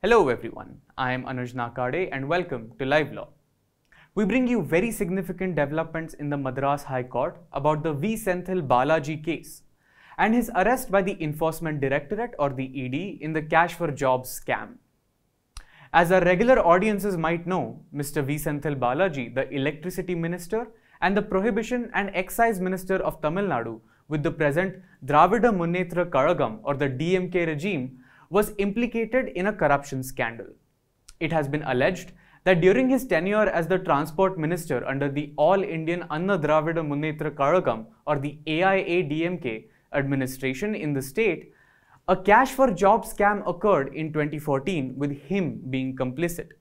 Hello everyone, I am Anuj Nakade and welcome to Live Law. We bring you very significant developments in the Madras High Court about the V. Senthil Balaji case and his arrest by the Enforcement Directorate or the ED in the Cash for Jobs scam. As our regular audiences might know, Mr. V. Senthil Balaji, the Electricity Minister and the Prohibition and Excise Minister of Tamil Nadu with the present Dravida Munnetra Kazhagam or the DMK regime was implicated in a corruption scandal. It has been alleged that during his tenure as the Transport Minister under the All Indian Anna Dravida Munnetra Kazhagam or the AIADMK administration in the state, a cash for job scam occurred in 2014 with him being complicit.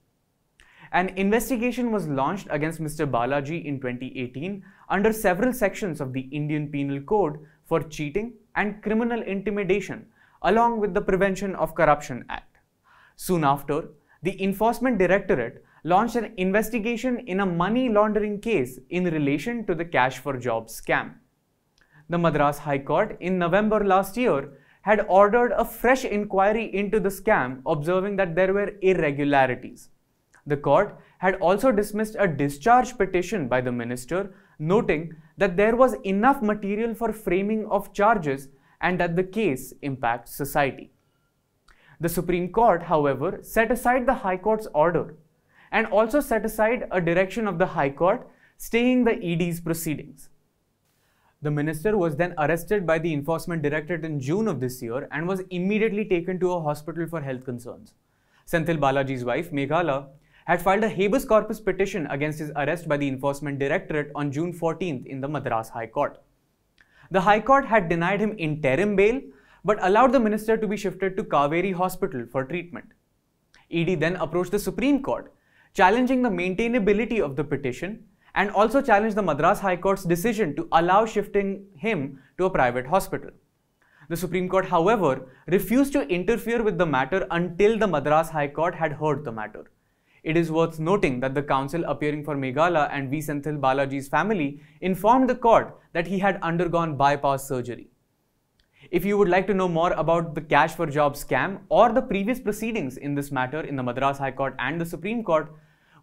An investigation was launched against Mr. Balaji in 2018 under several sections of the Indian Penal Code for cheating and criminal intimidation, along with the Prevention of Corruption Act. Soon after, the Enforcement Directorate launched an investigation in a money laundering case in relation to the Cash for Jobs scam. The Madras High Court in November last year had ordered a fresh inquiry into the scam, observing that there were irregularities. The court had also dismissed a discharge petition by the minister, noting that there was enough material for framing of charges and that the case impacts society. The Supreme Court, however, set aside the High Court's order and also set aside a direction of the High Court staying the ED's proceedings. The minister was then arrested by the Enforcement Directorate in June of this year and was immediately taken to a hospital for health concerns. Senthil Balaji's wife, Meghala, had filed a habeas corpus petition against his arrest by the Enforcement Directorate on June 14th in the Madras High Court. The High Court had denied him interim bail but allowed the minister to be shifted to Kauvery Hospital for treatment. ED then approached the Supreme Court, challenging the maintainability of the petition and also challenged the Madras High Court's decision to allow shifting him to a private hospital. The Supreme Court, however, refused to interfere with the matter until the Madras High Court had heard the matter. It is worth noting that the counsel appearing for Meghala and V. Senthil Balaji's family informed the court that he had undergone bypass surgery. If you would like to know more about the cash for jobs scam or the previous proceedings in this matter in the Madras High Court and the Supreme Court,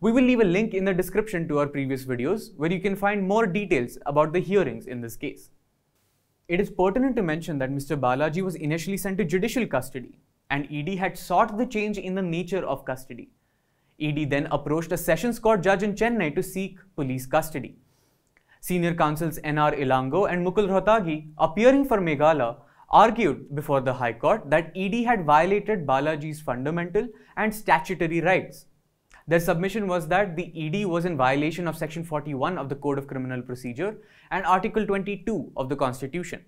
we will leave a link in the description to our previous videos where you can find more details about the hearings in this case. It is pertinent to mention that Mr. Balaji was initially sent to judicial custody and ED had sought the change in the nature of custody. ED then approached a Sessions Court judge in Chennai to seek police custody. Senior counsels NR Elango and Mukul Rohatgi, appearing for Meghala, argued before the High Court that ED had violated Balaji's fundamental and statutory rights. Their submission was that the ED was in violation of Section 41 of the Code of Criminal Procedure and Article 22 of the Constitution.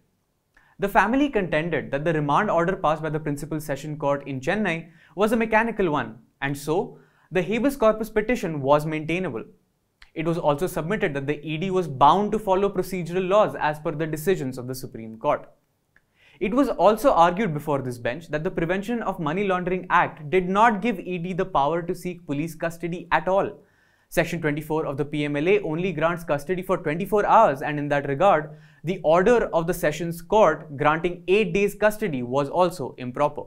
The family contended that the remand order passed by the Principal Session Court in Chennai was a mechanical one, and so the habeas corpus petition was maintainable. It was also submitted that the ED was bound to follow procedural laws as per the decisions of the Supreme Court. It was also argued before this bench that the Prevention of Money Laundering Act did not give ED the power to seek police custody at all. Section 24 of the PMLA only grants custody for 24 hours and in that regard, the order of the Sessions Court granting 8 days custody was also improper.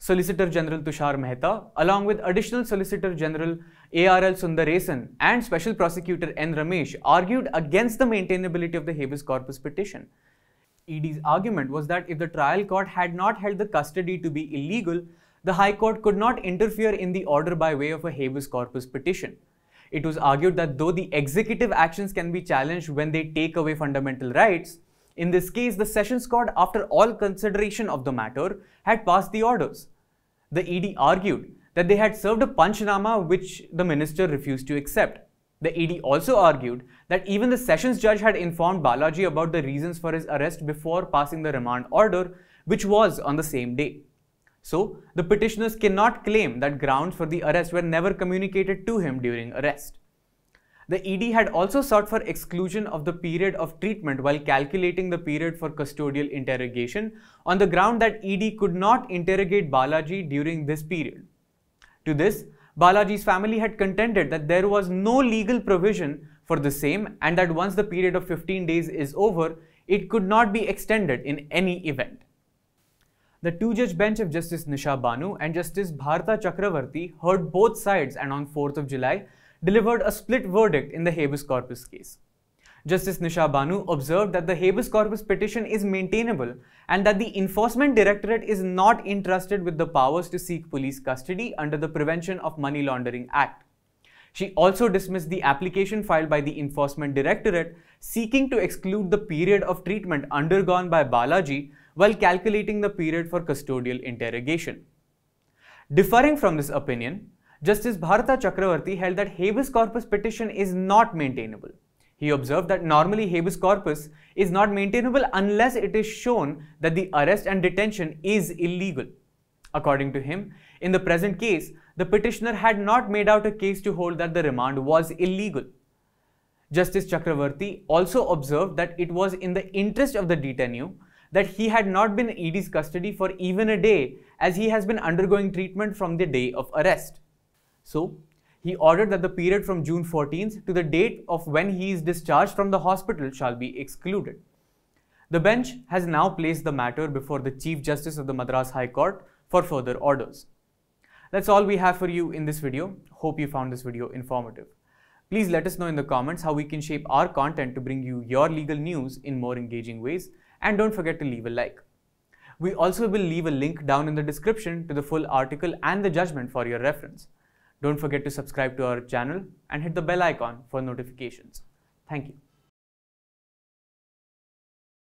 Solicitor General Tushar Mehta, along with Additional Solicitor General ARL Sundaresan and Special Prosecutor N. Ramesh, argued against the maintainability of the habeas corpus petition. ED's argument was that if the trial court had not held the custody to be illegal, the High Court could not interfere in the order by way of a habeas corpus petition. It was argued that though the executive actions can be challenged when they take away fundamental rights, in this case, the Sessions Court, after all consideration of the matter, had passed the orders. The ED argued that they had served a panchnama which the minister refused to accept. The ED also argued that even the Sessions judge had informed Balaji about the reasons for his arrest before passing the remand order, which was on the same day. So, the petitioners cannot claim that grounds for the arrest were never communicated to him during arrest. The ED had also sought for exclusion of the period of treatment while calculating the period for custodial interrogation on the ground that ED could not interrogate Balaji during this period. To this, Balaji's family had contended that there was no legal provision for the same and that once the period of 15 days is over, it could not be extended in any event. The two-judge bench of Justice Nisha Banu and Justice Bharatha Chakravarthy heard both sides and on 4th of July delivered a split verdict in the habeas corpus case. Justice Nisha Banu observed that the habeas corpus petition is maintainable and that the Enforcement Directorate is not entrusted with the powers to seek police custody under the Prevention of Money Laundering Act. She also dismissed the application filed by the Enforcement Directorate seeking to exclude the period of treatment undergone by Balaji while calculating the period for custodial interrogation. Differing from this opinion, Justice Bharatha Chakravarthy held that habeas corpus petition is not maintainable. He observed that normally habeas corpus is not maintainable unless it is shown that the arrest and detention is illegal. According to him, in the present case, the petitioner had not made out a case to hold that the remand was illegal. Justice Chakravarthy also observed that it was in the interest of the detainee that he had not been in ED's custody for even a day as he has been undergoing treatment from the day of arrest. So, he ordered that the period from June 14th to the date of when he is discharged from the hospital shall be excluded. The bench has now placed the matter before the Chief Justice of the Madras High Court for further orders. That's all we have for you in this video. Hope you found this video informative. Please let us know in the comments how we can shape our content to bring you your legal news in more engaging ways and don't forget to leave a like. We also will leave a link down in the description to the full article and the judgment for your reference. Don't forget to subscribe to our channel and hit the bell icon for notifications. Thank you.